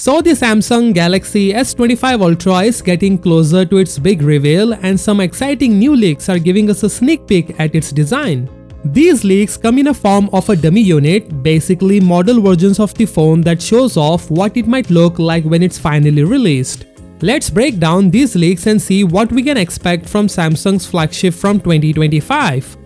So the Samsung Galaxy S25 Ultra is getting closer to its big reveal and some exciting new leaks are giving us a sneak peek at its design. These leaks come in a form of a dummy unit, basically model versions of the phone that shows off what it might look like when it's finally released. Let's break down these leaks and see what we can expect from Samsung's flagship from 2025.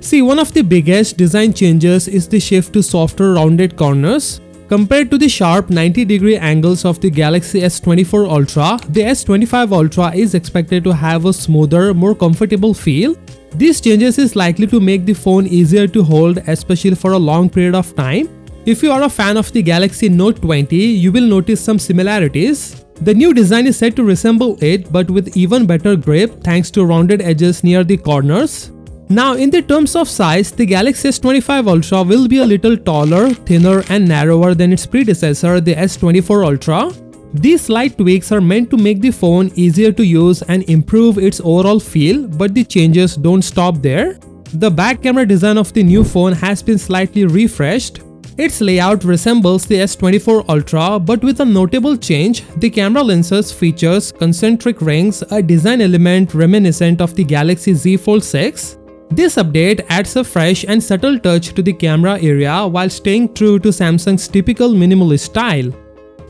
See, one of the biggest design changes is the shift to softer rounded corners. Compared to the sharp 90 degree angles of the Galaxy S24 Ultra, the S25 Ultra is expected to have a smoother, more comfortable feel. These changes is likely to make the phone easier to hold especially for a long period of time. If you are a fan of the Galaxy Note 20, you will notice some similarities. The new design is said to resemble it but with even better grip thanks to rounded edges near the corners. Now in the terms of size, the Galaxy S25 Ultra will be a little taller, thinner and narrower than its predecessor, the S24 Ultra. These slight tweaks are meant to make the phone easier to use and improve its overall feel, but the changes don't stop there. The back camera design of the new phone has been slightly refreshed. Its layout resembles the S24 Ultra but with a notable change, the camera lenses features concentric rings, a design element reminiscent of the Galaxy Z Fold 6. This update adds a fresh and subtle touch to the camera area while staying true to Samsung's typical minimalist style.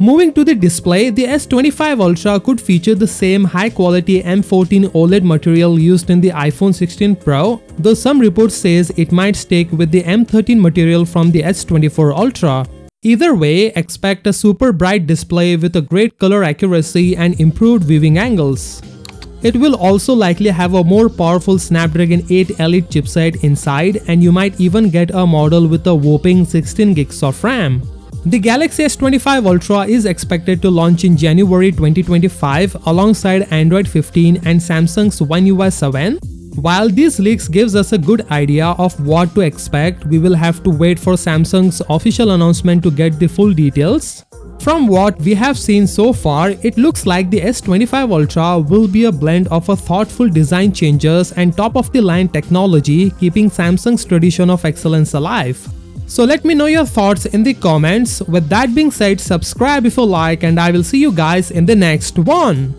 Moving to the display, the S25 Ultra could feature the same high-quality M14 OLED material used in the iPhone 16 Pro, though some reports says it might stick with the M13 material from the S24 Ultra. Either way, expect a super bright display with a great color accuracy and improved viewing angles. It will also likely have a more powerful Snapdragon 8 Elite chipset inside and you might even get a model with a whopping 16 gigs of RAM. The Galaxy S25 Ultra is expected to launch in January 2025 alongside Android 15 and Samsung's One UI 7. While these leaks gives us a good idea of what to expect, we will have to wait for Samsung's official announcement to get the full details. From what we have seen so far, it looks like the S25 Ultra will be a blend of a thoughtful design changes and top-of-the-line technology keeping Samsung's tradition of excellence alive. So let me know your thoughts in the comments. With that being said, subscribe if you like and I will see you guys in the next one.